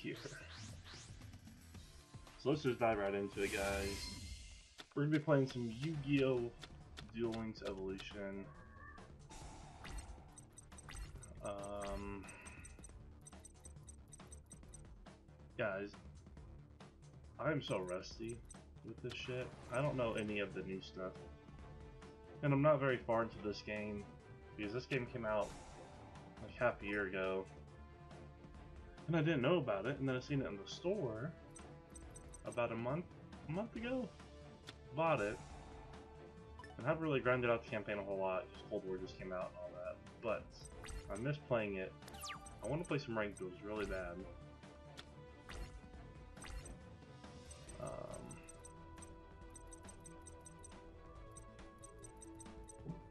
here. So let's just dive right into it, guys. We're gonna be playing some Yu-Gi-Oh! Duel Links Evolution. Um, guys, I am so rusty with this shit. I don't know any of the new stuff. And I'm not very far into this game, because this game came out like half a year ago. And I didn't know about it, and then I seen it in the store about a month a month ago. Bought it. And I haven't really grinded out the campaign a whole lot, because Cold War just came out and all that. But I miss playing it. I want to play some ranked duels really bad. Um,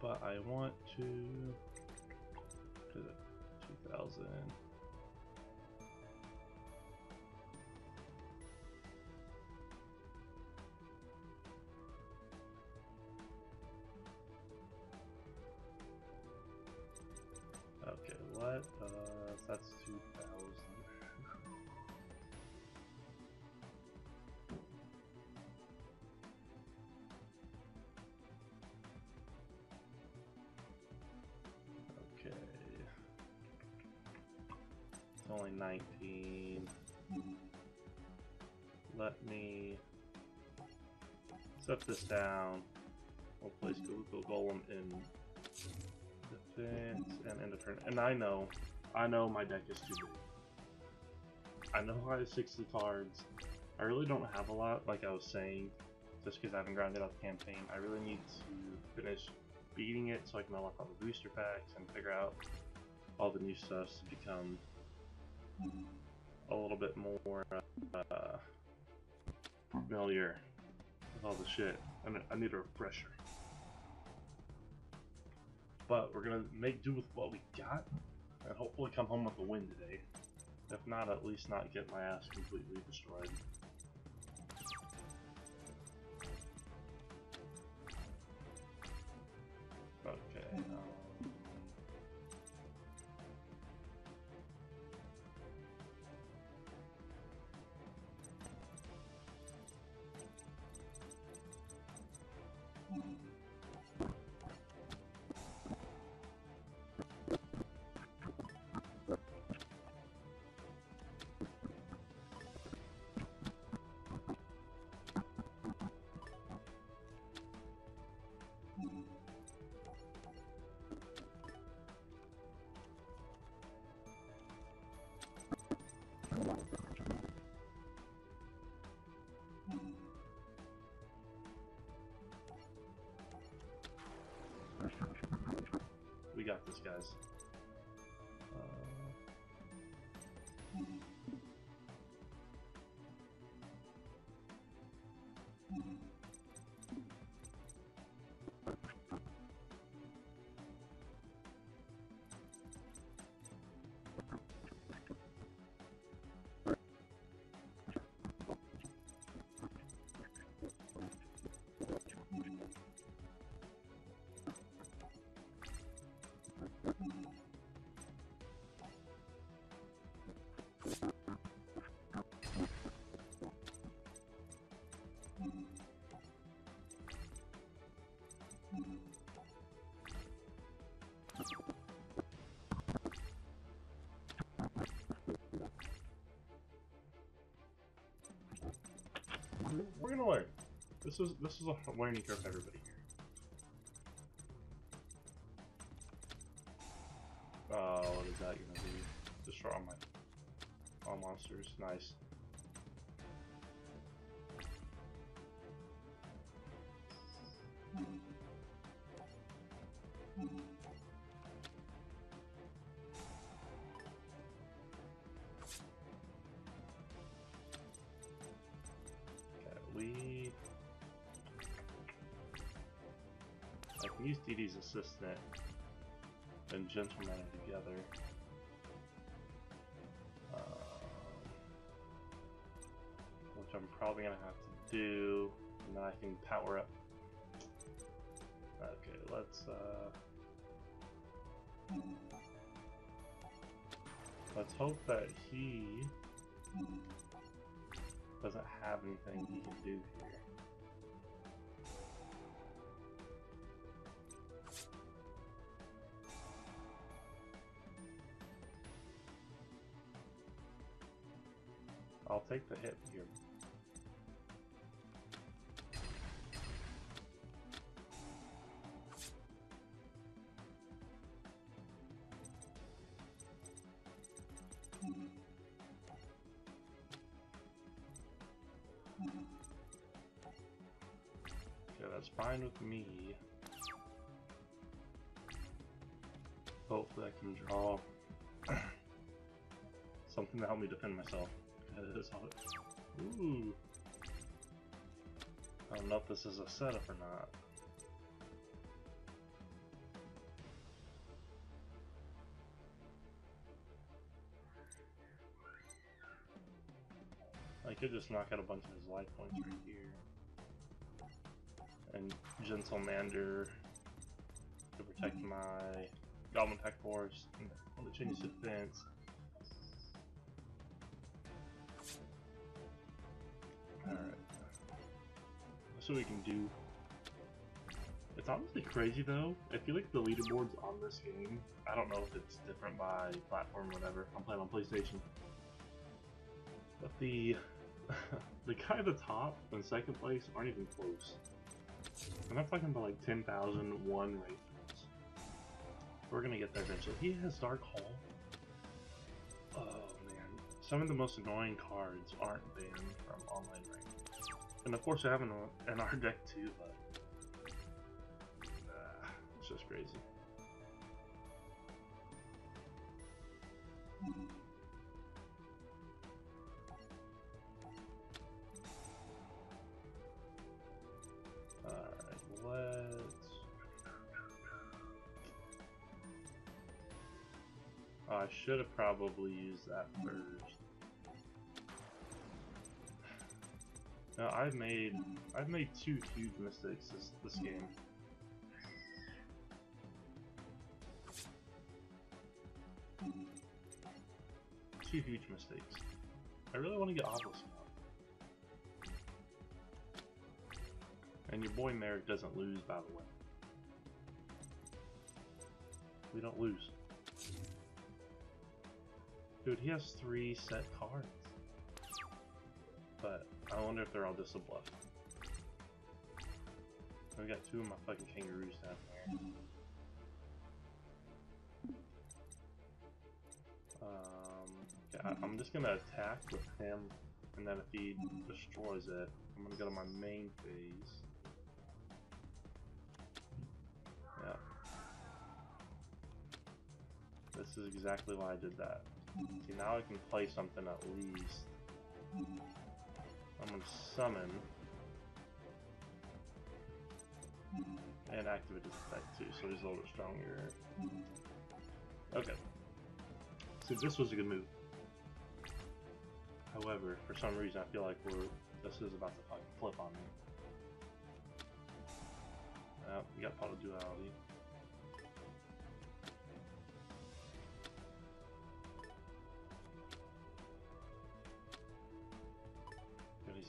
but I want to. To 2000. Only 19. Let me set this down. We'll place Gogogo Golem in defense and end of turn. And I know, I know my deck is too big. I know I have 60 cards. I really don't have a lot, like I was saying, just because I haven't grinded out the campaign. I really need to finish beating it so I can unlock all the booster packs and figure out all the new stuff to become a little bit more uh, familiar with all the shit. I need, I need a refresher. But we're gonna make do with what we got and hopefully come home with a win today. If not, at least not get my ass completely destroyed. We got this, guys. We're gonna learn. This is this is a learning curve for everybody here. Oh, what is that gonna be? Destroy all my all monsters. Nice. I can use DD's assistant and gentleman together. Um, which I'm probably gonna have to do, and then I can power up. Okay, let's uh Let's hope that he doesn't have anything he can do here. I'll take the hit here. Okay, that's fine with me. Hopefully I can draw something to help me defend myself. How it... Ooh. I don't know if this is a setup or not. I could just knock out a bunch of his life points right here. And Gentlemander to protect my Goblin Tech Force on the changes to defense. What we can do. It's honestly crazy though. I feel like the leaderboards on this game, I don't know if it's different by platform or whatever. I'm playing on PlayStation. But the the guy at the top and second place aren't even close. And I'm talking about like 10,001 rate points. We're gonna get there eventually. He has Dark Hole. Oh man. Some of the most annoying cards aren't banned from online rank. And of course I have an, in our deck too, but uh, it's just crazy. Should have probably used that first. I've made I've made two huge mistakes this this game. Two huge mistakes. I really want to get Obelisk out. And your boy Merrick doesn't lose, by the way. We don't lose. Dude, he has three set cards. But I wonder if they're all just a bluff. I got two of my fucking kangaroos down there. Um, I, I'm just gonna attack with him, and then if he destroys it, I'm gonna go to my main phase. Yeah. This is exactly why I did that. See, now I can play something at least. I'm gonna summon and activate his effect too, so he's a little bit stronger. Okay. So this was a good move. However, for some reason I feel like we're this is about to flip on me. Uh, we got of duality.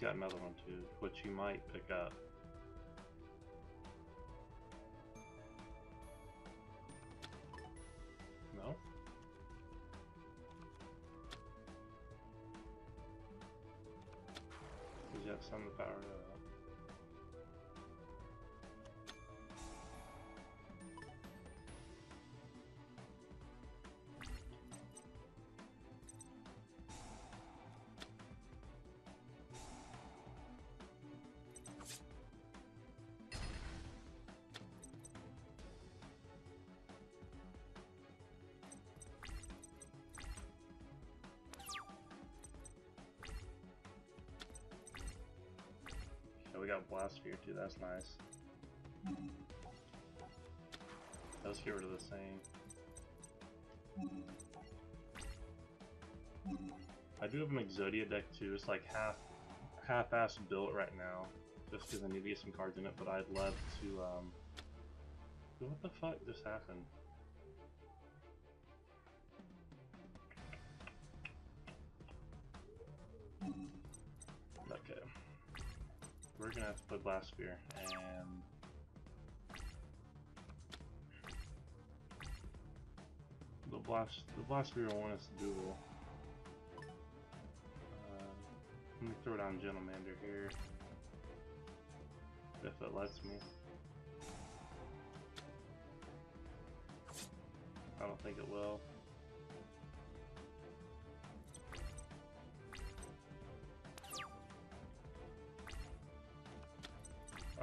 Got another one too, which you might pick up. We got Blast Sphere too, that's nice. Let's get rid of the same. I do have an Exodia deck too, it's like half half-ass built right now. Just because I need to get some cards in it, but I'd love to um what the fuck just happened? We're gonna have to put Blast Sphere, and the Blast the Blast Sphere will want us to duel. Uh, let me throw down Gentlemander here, if it lets me. I don't think it will.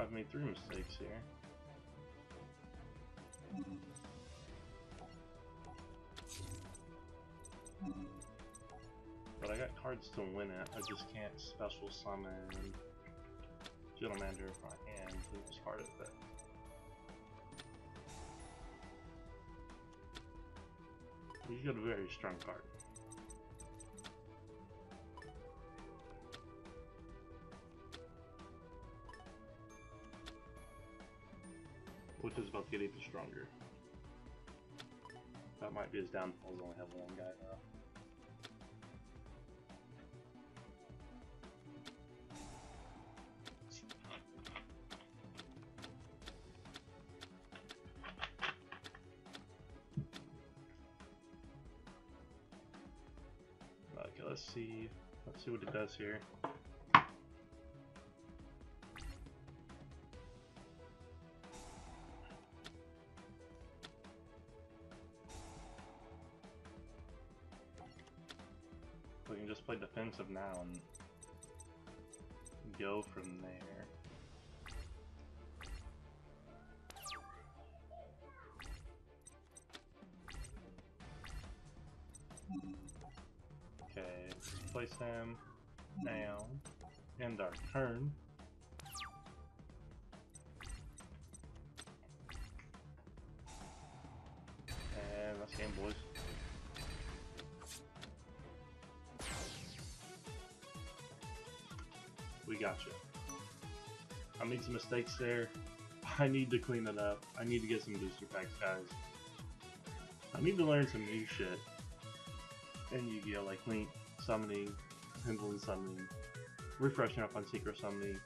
I've made three mistakes here. But I got cards to win it, I just can't special summon Gentlemander if hand, who's part of it. He's got a very strong card. Is about to get even stronger. That might be his downfall, he's only have one guy now. Okay, let's see. Let's see what it does here. Play defensive now and go from there. Okay, place him now. End our turn. And that's game, boys. We got you. I made some mistakes there. I need to clean it up. I need to get some booster packs, guys. I need to learn some new shit in Yu-Gi-Oh! like Link summoning, Pendulum summoning, refreshing up on Secret summoning,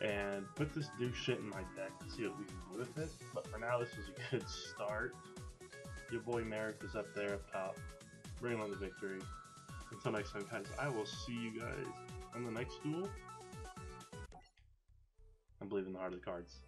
and put this new shit in my deck to see what we can do with it. But for now, this was a good start. Your boy Merrick is up there up top, Bring on the victory. Until next time, guys, I will see you guys in the next duel. I believe in the heart of the cards.